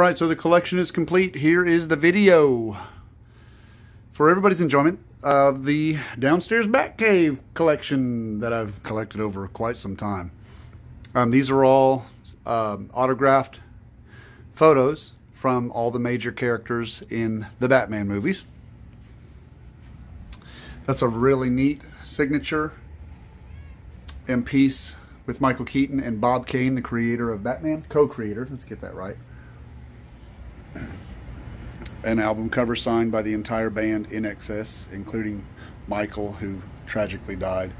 All right, so the collection is complete. Here is the video for everybody's enjoyment of the downstairs Batcave collection that I've collected over quite some time. Um, these are all um, autographed photos from all the major characters in the Batman movies. That's a really neat signature and piece with Michael Keaton and Bob Kane, the creator of Batman, co-creator, let's get that right an album cover signed by the entire band INXS, including Michael, who tragically died.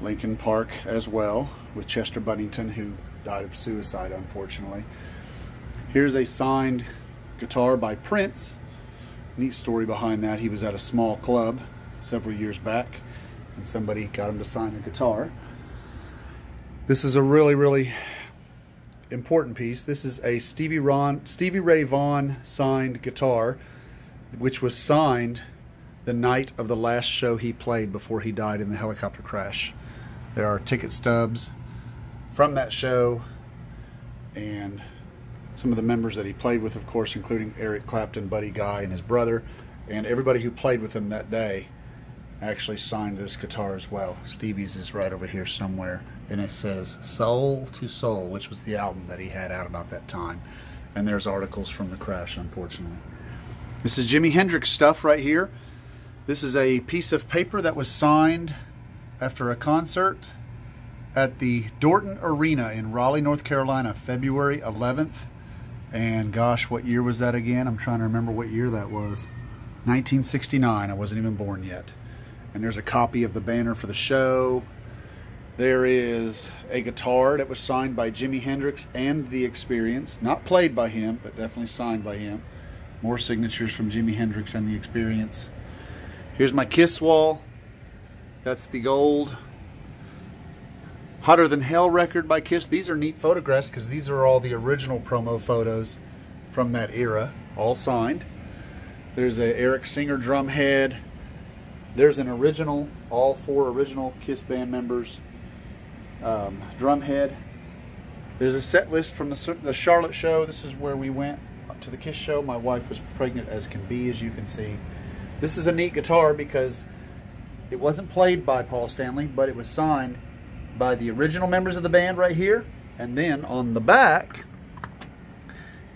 Linkin Park as well, with Chester Bennington, who died of suicide, unfortunately. Here's a signed guitar by Prince. Neat story behind that. He was at a small club several years back, and somebody got him to sign a guitar. This is a really, really important piece. This is a Stevie Ron, Stevie Ray Vaughan signed guitar, which was signed the night of the last show he played before he died in the helicopter crash. There are ticket stubs from that show and some of the members that he played with, of course, including Eric Clapton, Buddy Guy, and his brother, and everybody who played with him that day actually signed this guitar as well. Stevie's is right over here somewhere and it says Soul to Soul, which was the album that he had out about that time. And there's articles from the crash, unfortunately. This is Jimi Hendrix stuff right here. This is a piece of paper that was signed after a concert at the Dorton Arena in Raleigh, North Carolina, February 11th. And gosh, what year was that again? I'm trying to remember what year that was. 1969. I wasn't even born yet. And there's a copy of the banner for the show. There is a guitar that was signed by Jimi Hendrix and The Experience. Not played by him, but definitely signed by him. More signatures from Jimi Hendrix and The Experience. Here's my Kiss wall. That's the gold Hotter Than Hell record by Kiss. These are neat photographs because these are all the original promo photos from that era, all signed. There's a Eric Singer drum head. There's an original, all four original Kiss band members um, Drumhead. There's a set list from the, the Charlotte show. This is where we went to the Kiss show. My wife was pregnant as can be, as you can see. This is a neat guitar because it wasn't played by Paul Stanley, but it was signed by the original members of the band right here. And then on the back,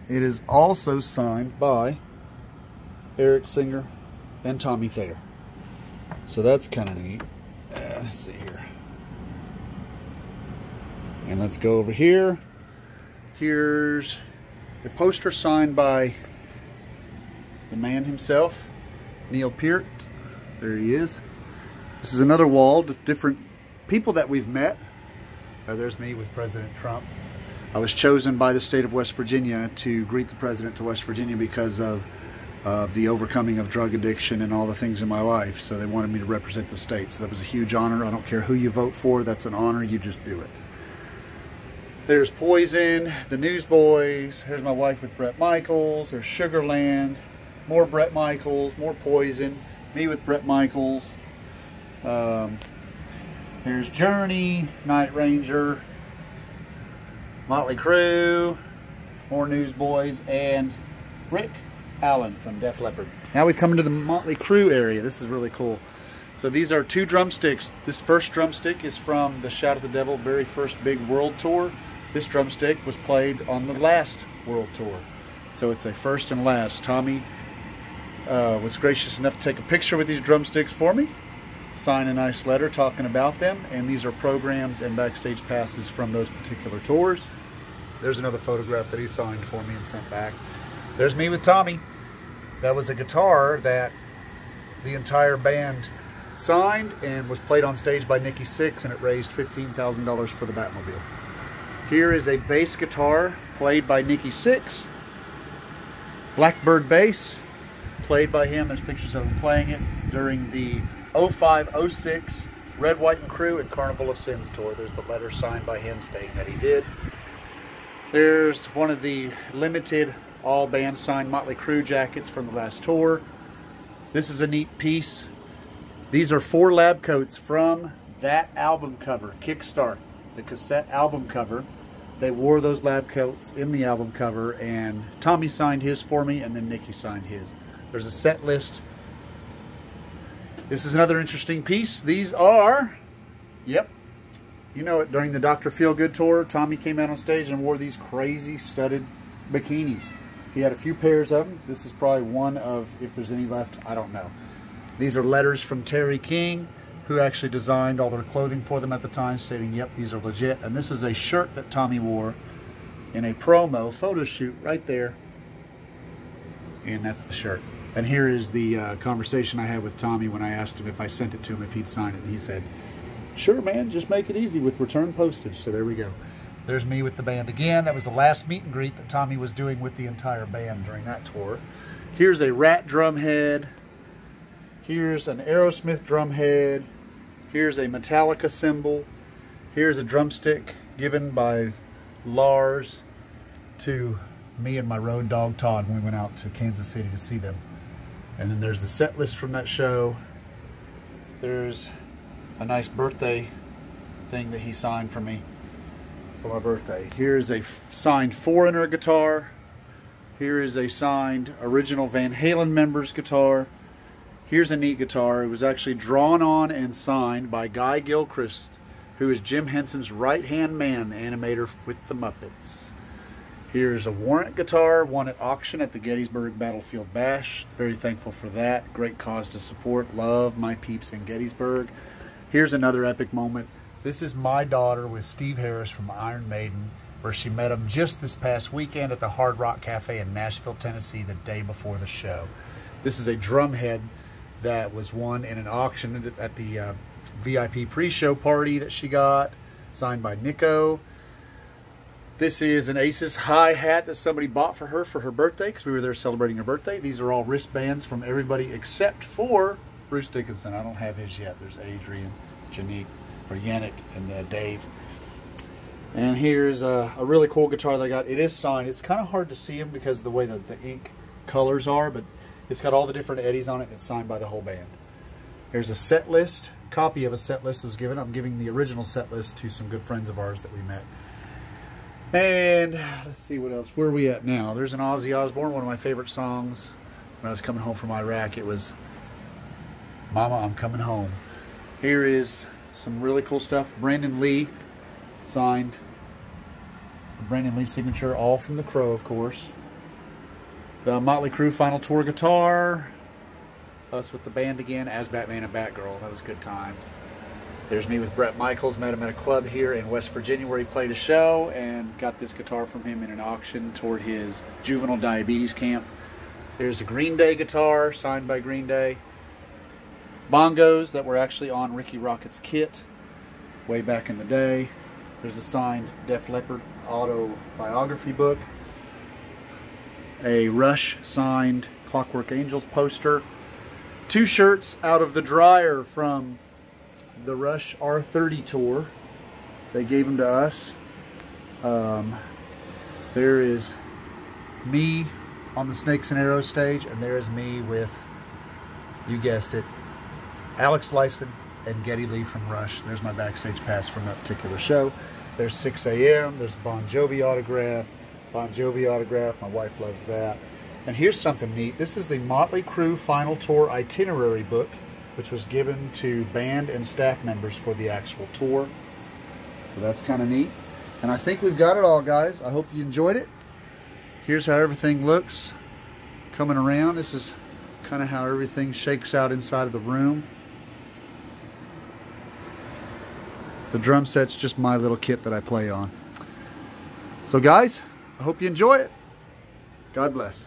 it is also signed by Eric Singer and Tommy Thayer. So that's kind of neat. Uh, let's see here. And let's go over here. Here's a poster signed by the man himself, Neil Peart. There he is. This is another wall of different people that we've met. Uh, there's me with President Trump. I was chosen by the state of West Virginia to greet the president to West Virginia because of uh, the overcoming of drug addiction and all the things in my life. So they wanted me to represent the state. So that was a huge honor. I don't care who you vote for. That's an honor. You just do it. There's Poison, the Newsboys. Here's my wife with Bret Michaels. There's Sugarland, more Bret Michaels, more Poison. Me with Bret Michaels. Um, here's Journey, Night Ranger, Motley Crue, more Newsboys, and Rick Allen from Def Leppard. Now we come into the Motley Crue area. This is really cool. So these are two drumsticks. This first drumstick is from the Shout at the Devil very first big world tour. This drumstick was played on the last world tour. So it's a first and last. Tommy uh, was gracious enough to take a picture with these drumsticks for me, sign a nice letter talking about them, and these are programs and backstage passes from those particular tours. There's another photograph that he signed for me and sent back. There's me with Tommy. That was a guitar that the entire band signed and was played on stage by Nikki Sixx, and it raised $15,000 for the Batmobile. Here is a bass guitar played by Nikki Sixx. Blackbird bass played by him. There's pictures of him playing it during the 05-06 Red, White, and Crue at Carnival of Sins tour. There's the letter signed by him stating that he did. There's one of the limited all band signed Motley Crue jackets from the last tour. This is a neat piece. These are four lab coats from that album cover, Kickstart, the cassette album cover They wore those lab coats in the album cover, and Tommy signed his for me, and then Nikki signed his. There's a set list. This is another interesting piece. These are, yep, you know it, during the Dr. Feelgood tour, Tommy came out on stage and wore these crazy studded bikinis. He had a few pairs of them. This is probably one of, if there's any left, I don't know. These are letters from Terry King, who actually designed all their clothing for them at the time, stating, yep, these are legit. And this is a shirt that Tommy wore in a promo photo shoot right there. And that's the shirt. And here is the uh, conversation I had with Tommy when I asked him if I sent it to him, if he'd sign it. And he said, sure, man, just make it easy with return postage. So there we go. There's me with the band again. That was the last meet and greet that Tommy was doing with the entire band during that tour. Here's a Ratt drum head. Here's an Aerosmith drum head. Here's a Metallica cymbal. Here's a drumstick given by Lars to me and my road dog Todd when we went out to Kansas City to see them. And then there's the set list from that show. There's a nice birthday thing that he signed for me for my birthday. Here's a signed Foreigner guitar. Here is a signed original Van Halen members guitar. Here's a neat guitar. It was actually drawn on and signed by Guy Gilchrist, who is Jim Henson's right-hand man, animator with the Muppets. Here's a Warrant guitar, won at auction at the Gettysburg Battlefield Bash. Very thankful for that. Great cause to support. Love my peeps in Gettysburg. Here's another epic moment. This is my daughter with Steve Harris from Iron Maiden, where she met him just this past weekend at the Hard Rock Cafe in Nashville, Tennessee, the day before the show. This is a drum head that was won in an auction at the uh, VIP pre-show party that she got, signed by Nicko. This is an Aces high hat that somebody bought for her for her birthday because we were there celebrating her birthday. These are all wristbands from everybody except for Bruce Dickinson. I don't have his yet. There's Adrian, Janique, or Yannick and uh, Dave. And here's a, a, really cool guitar that I got. It is signed. It's kind of hard to see them because of the way that the ink colors are, but it's got all the different Eddies on it. It's signed by the whole band. Here's a set list, copy of a set list that was given. I'm giving the original set list to some good friends of ours that we met. And let's see what else. Where are we at now? There's an Ozzy Osbourne, one of my favorite songs. When I was coming home from Iraq, it was Mama, I'm Coming Home. Here is some really cool stuff. Brandon Lee signed. Brandon Lee signature, all from the Crow, of course. The Motley Crue Final Tour guitar. Us with the band again as Batman and Batgirl. That was good times. There's me with Bret Michaels. Met him at a club here in West Virginia where he played a show and got this guitar from him in an auction toward his juvenile diabetes camp. There's a Green Day guitar signed by Green Day bongos that were actually on Rikki Rockett's kit way back in the day. There's a signed Def Leppard autobiography book. A Rush signed Clockwork Angels poster. Two shirts out of the dryer from the Rush R30 tour. They gave them to us. Um, there is me on the Snakes and Arrows stage, and there is me with, you guessed it, Alex Lifeson and Geddy Lee from Rush. There's my backstage pass from that particular show. There's Sixx:A.M. There's Bon Jovi autograph. Bon Jovi autograph. My wife loves that. And here's something neat. This is the Motley Crue Final Tour itinerary book, which was given to band and staff members for the actual tour. So that's kind of neat. And I think we've got it all, guys. I hope you enjoyed it. Here's how everything looks coming around. This is kind of how everything shakes out inside of the room. The drum set's just my little kit that I play on. So guys, I hope you enjoy it. God bless.